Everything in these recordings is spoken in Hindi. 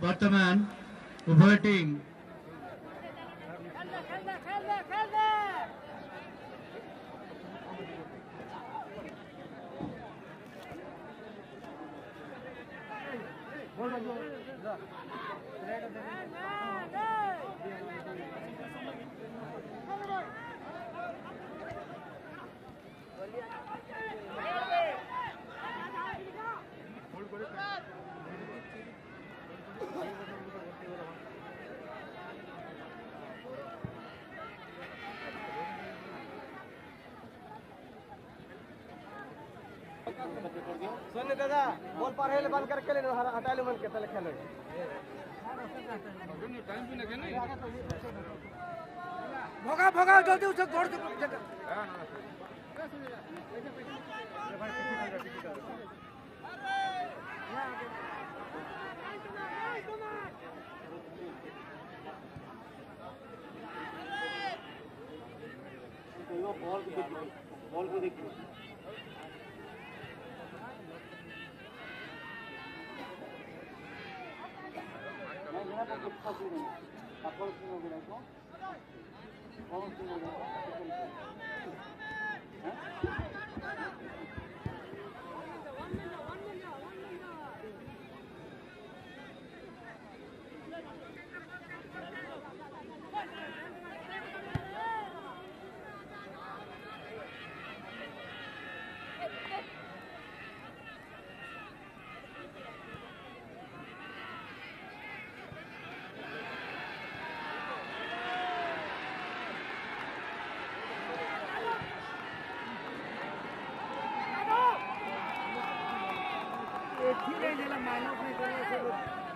বর্তমান উভয় টিম सोनी दादा बॉल पार हेले बंद करके ले हटा ले मन के तले खेलो। भगा भगा जल्दी उसे दौड़ दे बॉल को देखो बॉल को 치는 나 버릇 치는 거라고 버릇 치는 거라고 Hey!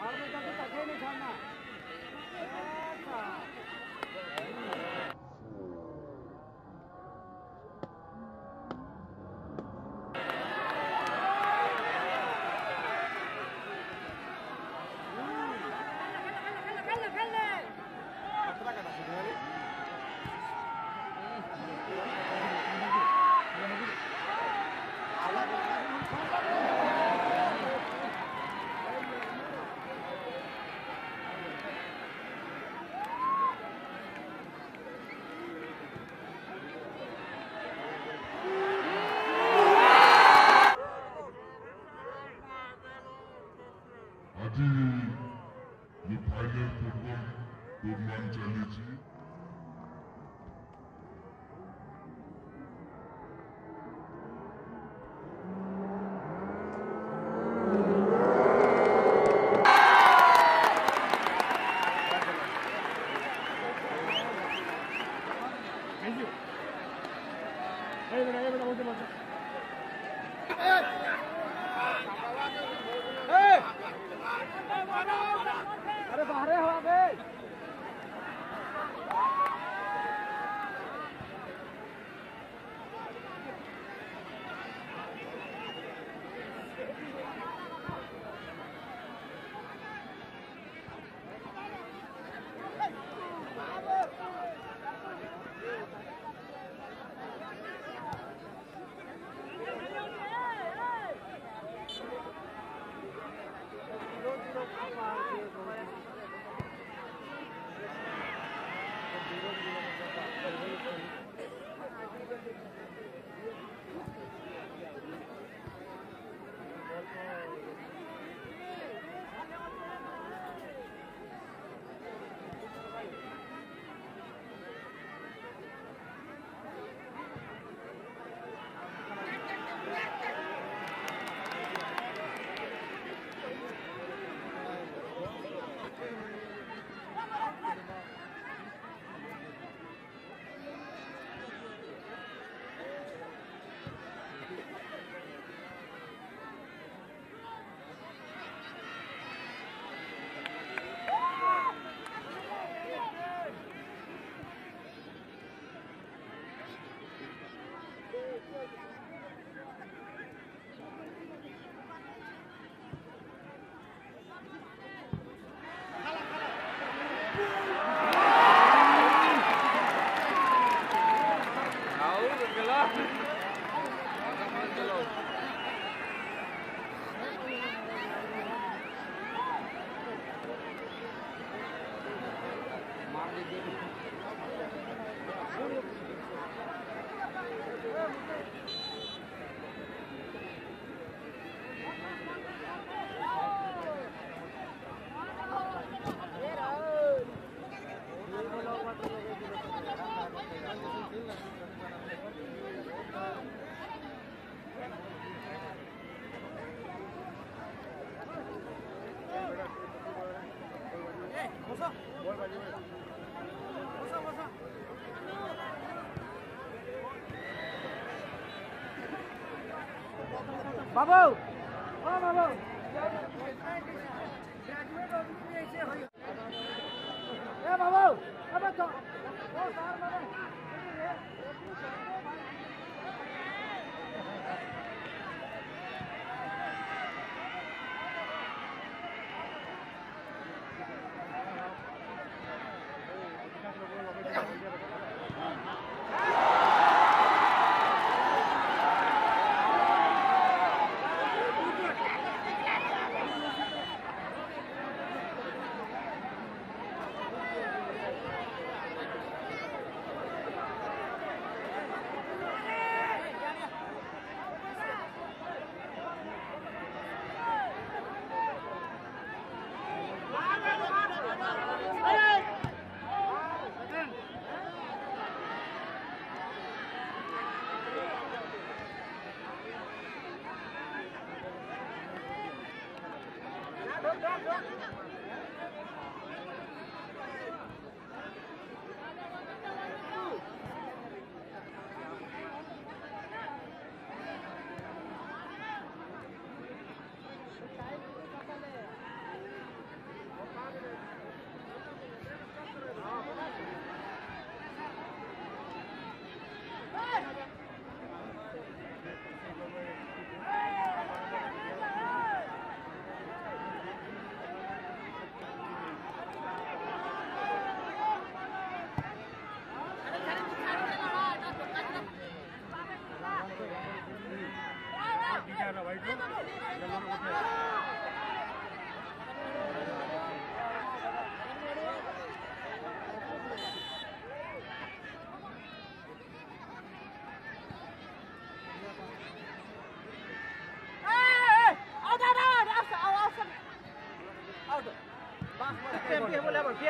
Arda da takıyor ne kanla? 大丈夫。Thank you. बाबू हाँ बाबू ए बाबू अबे तो ओ सार बाबू ও বাবু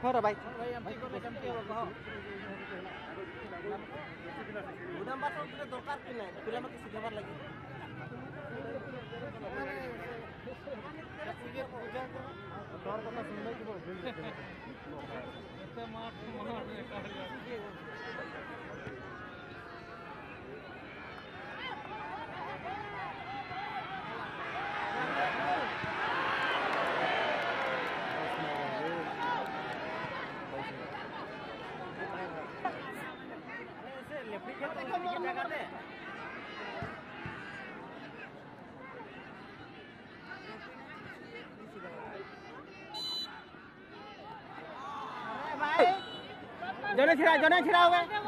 হ্যাঁ ভাই গুদাম বাসন দুটো দরকার কি নাই পিলামাকে শিখাবার লাগে তোর কথা শুনলে কি বলছিস लेफ्टी खेलते जोने छिड़ा जोने छिड़ा हुआ है